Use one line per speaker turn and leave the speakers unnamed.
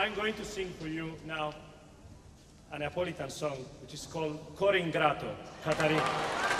I'm going to sing for you now a Neapolitan song, which is called Coringrato, Catarina.